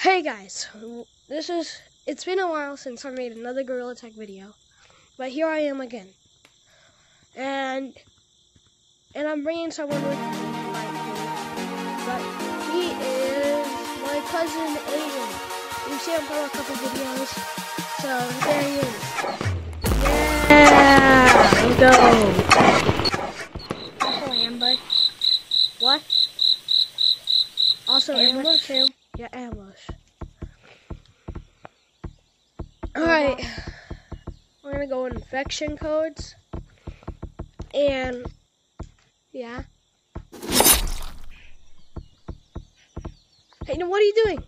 Hey guys, this is, it's been a while since I made another Gorilla Tag video, but here I am again. And, and I'm bringing someone with me, but he is my cousin Aiden. You've seen him from a couple videos, so there he is. Yeah, let's go. Also ambush. What? Also ambush him. Yeah, ambush. Alright. We're gonna go infection codes. And yeah. Hey, what are you doing?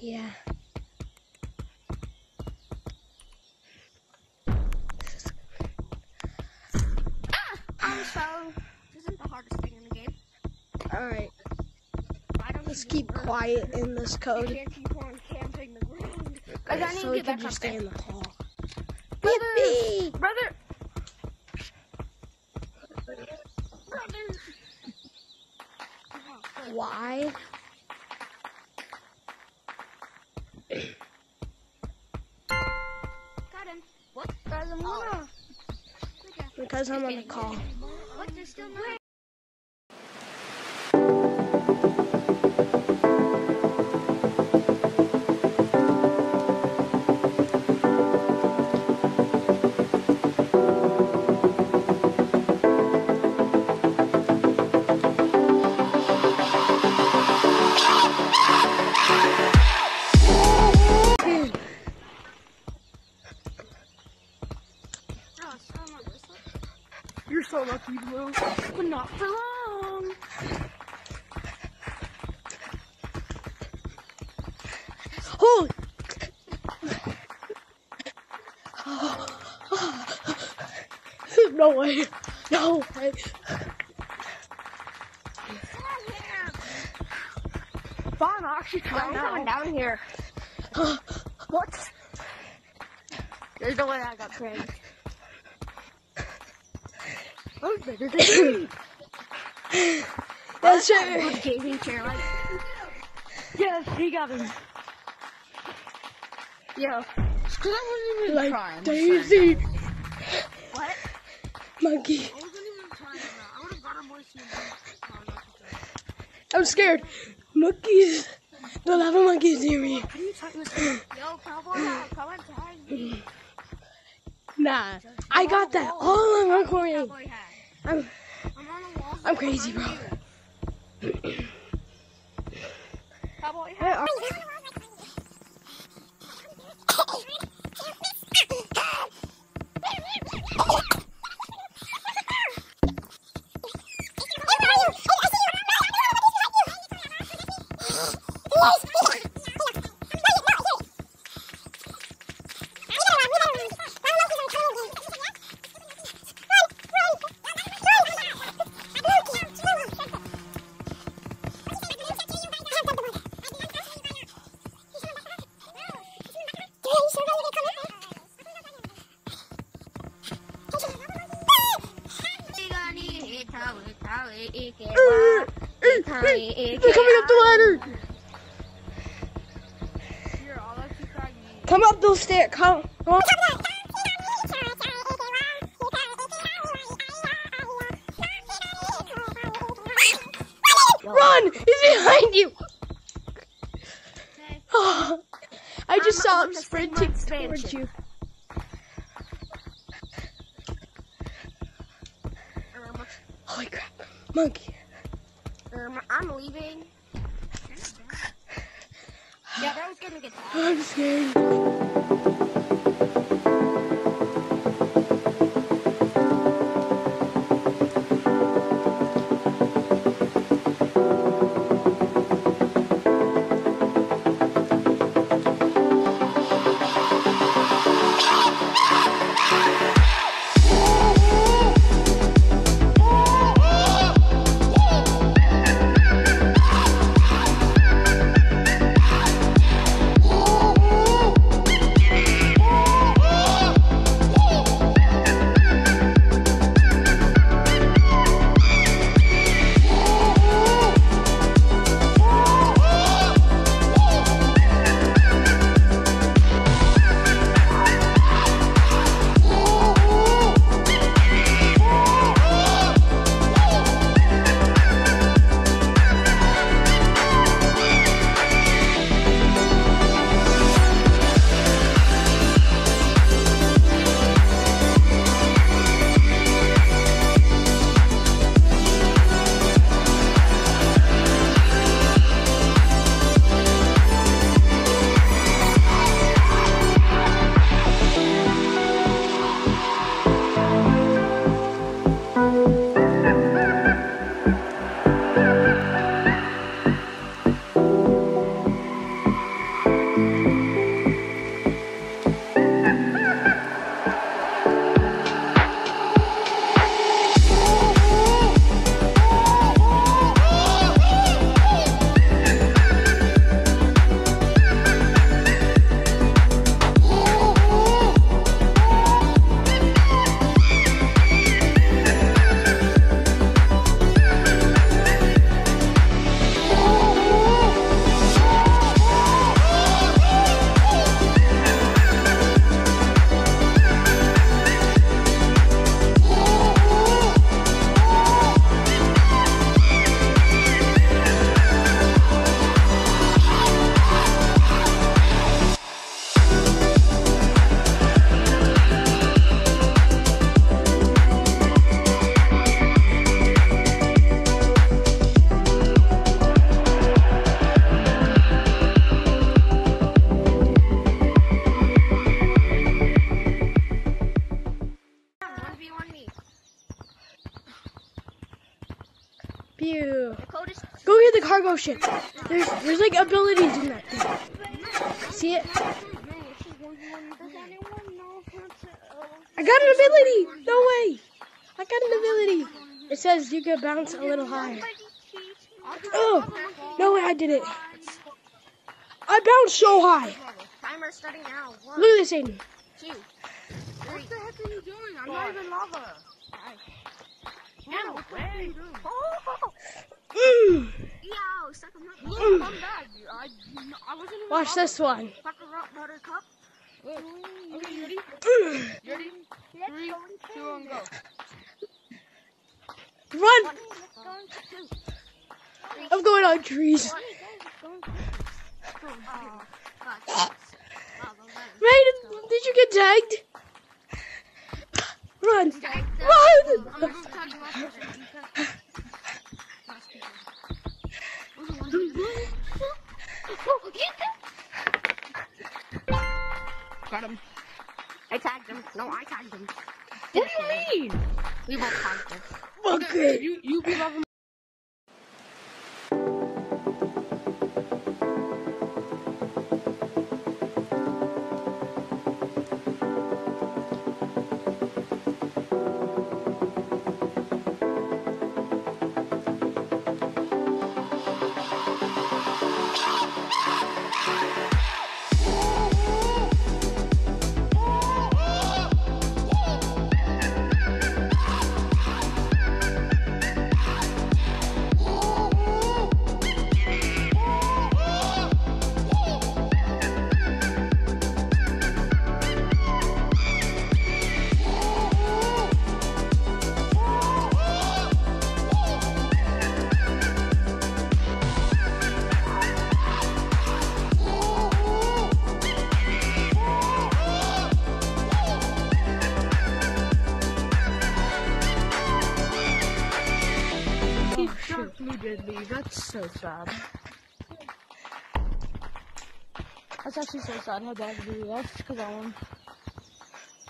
Yeah. Ah! I'm so. Isn't the hardest thing in the game. Alright. Let's keep quiet in this code. can't keep on camping the I need so to get can back just up stay in the hall. Brother! Yippee! Brother! Brother! Why? Got him. What? Because I'm on the call. What? There's still no. Lucky, Blue. But not for long. Holy! no way. No way. I'll actually now. coming down here. What? There's no way I got pranked. I'm better than you. Yes, sir. Good gaming chair, like. Yes, he got him. Yo. Cause I wasn't even Like trying. Daisy. What? Monkey. I wasn't even trying. I would have got him more soon. I'm scared. Monkeys. Don't have a monkeys near me. Can you tighten this? Yo, cowboy hat, come on, time. Nah. I got that all on recording. I'm, I'm on the wall. I'm crazy, bro. They're coming up the ladder. Here, I'll let you try me. Come up those stairs. Come. Come on. Run! He's behind you. I just I'm saw him sprinting towards expansion. you. Um, Holy crap. Monkey. um, I'm leaving. Yeah, that was gonna get. I'm scared. Pew. The code is Go get the cargo ship. There's there's like abilities in that thing. See it? I got an ability. No way. I got an ability. It says you can bounce a little higher. Oh, no way I did it. I bounced so high. Timer starting now. Look at this, Aiden. two. What the heck are you doing? I'm not even lava. Watch this one. Run! I'm going on trees. Raiden, did you get tagged? Run! Run! Got him. I tagged him. No, I tagged him. What do you mean? We both tagged him. Okay. You you be loving. That's so sad. That's actually so sad how bad we left because I won.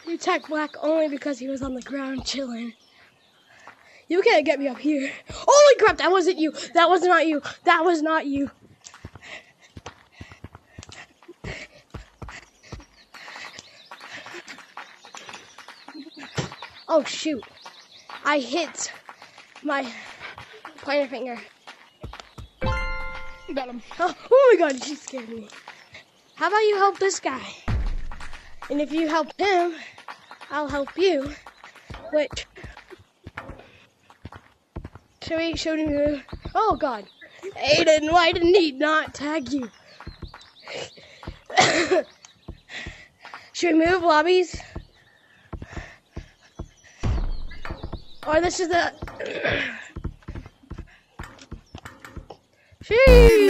You tagged Black only because he was on the ground chilling. You can't get me up here. Holy crap, that wasn't you. That was not you. That was not you. Oh shoot. I hit my pointer finger. Got him. Oh, oh my god, she scared me. How about you help this guy? And if you help him, I'll help you. Which should we should we Oh god. Aiden, why didn't he not tag you? should we move lobbies? Or this is the Sheesh!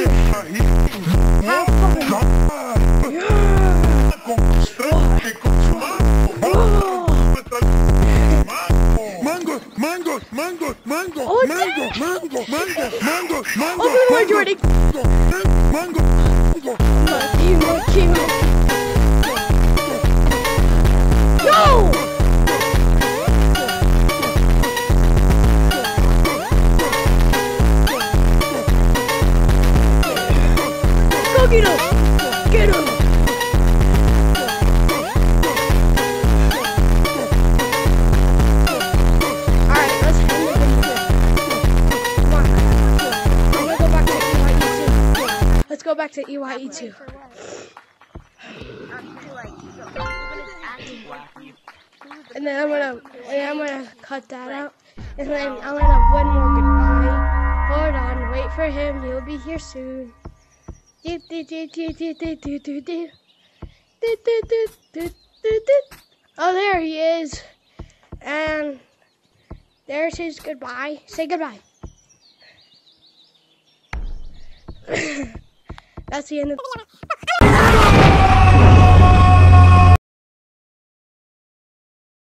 How fucking Mango, mango, mango, mango, Oh, mango, mango, mango, mango, mango. Open the door, Jordy. Mango, mango, Monkey, back to E EYE2. And then I'm gonna, and I'm gonna cut that out. And then I'm gonna have one more goodbye. Hold on, wait for him. He'll be here soon. Do, do, do, do, do, do, do, do, do. Do, do, do, do, do, do. Oh, there he is. And there's his goodbye. Say goodbye. That's the end of